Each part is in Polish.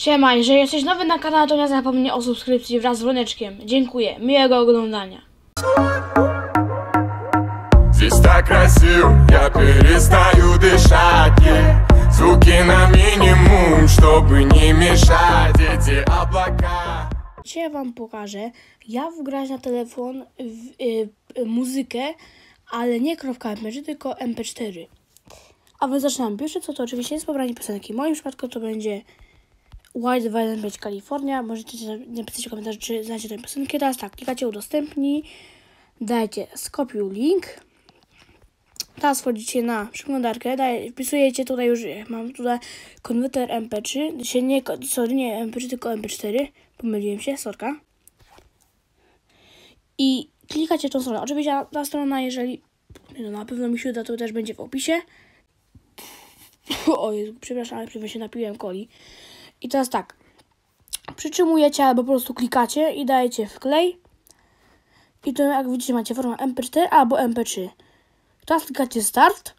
Siema, jeżeli jesteś nowy na kanale, to nie zapomnij o subskrypcji wraz z dzwoneczkiem. Dziękuję, miłego oglądania. Здесь так красиво, я перестаю дышать yeah. Звуки на минимум, чтобы не мешать Эти облака Dzisiaj wam pokażę, jak wgrać na telefon w, y, y, muzykę, ale nie .mp3, tylko mp4. A więc zaczynamy. Pierwsze co to oczywiście jest pobranie piosenki. W moim przypadku to będzie White Violent Beach California. Możecie napisać w komentarzu, czy znacie tę piosenkę. Teraz tak, klikacie udostępnij, dajcie skopiuj link. Teraz wchodzicie na przeglądarkę, daj, wpisujecie tutaj już, mam tutaj konwerter MP3, się nie, sorry, nie MP3, tylko MP4, pomyliłem się, sorka. I klikacie tą stronę. Oczywiście ta strona, jeżeli, no na pewno mi się uda, to też będzie w opisie. O Jezu, przepraszam, ale prawie się napiłem coli. I teraz tak, przytrzymujecie albo po prostu klikacie i dajecie wklej. I to jak widzicie macie formę MP4 albo MP3. Teraz klikacie start.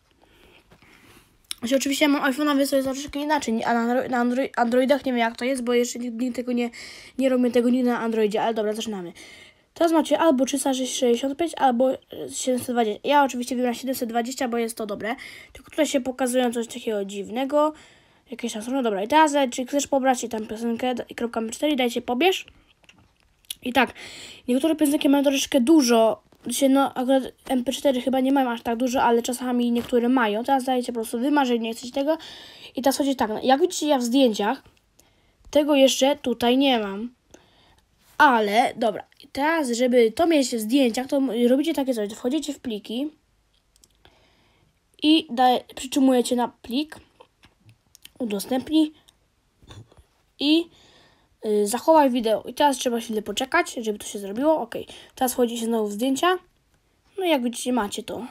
Znaczy, oczywiście mam iPhone'a, więc to jest troszeczkę inaczej, a na, na Andro- Androidach nie wiem jak to jest, bo jeszcze nikt tego nie, nie robię tego nigdy na Androidzie, ale dobra, zaczynamy. Teraz macie albo 365, albo 720. Ja oczywiście wybieram 720, bo jest to dobre. Tylko tutaj się pokazują coś takiego dziwnego. Jakieś są, no dobra. I teraz, czy chcesz pobrać i tam piosenkę i kropka M4, dajcie pobierz. I tak, niektóre piosenki mają troszeczkę dużo. Się, no, akurat MP4 chyba nie mają aż tak dużo, ale czasami niektóre mają. Teraz dajecie po prostu wymarzyć, nie chcecie tego. I teraz chodzi tak, no, jak widzicie ja w zdjęciach, tego jeszcze tutaj nie mam. Ale, dobra, teraz, żeby to mieć w zdjęciach, to robicie takie coś, wchodzicie w pliki i daj, przytrzymujecie na plik, udostępnij i y, zachowaj wideo. I teraz trzeba chwilę poczekać, żeby to się zrobiło. Ok, teraz wchodzicie znowu w zdjęcia. No i jak widzicie, macie to.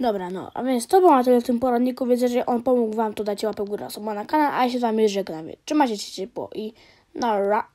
Dobra, no, a więc to było na tyle w tym poradniku, więc jeżeli on pomógł Wam, to dajcie łapę w górę, osoba na kanał, a ja się z Wami żegnam. Trzymajcie się ciepło i nara.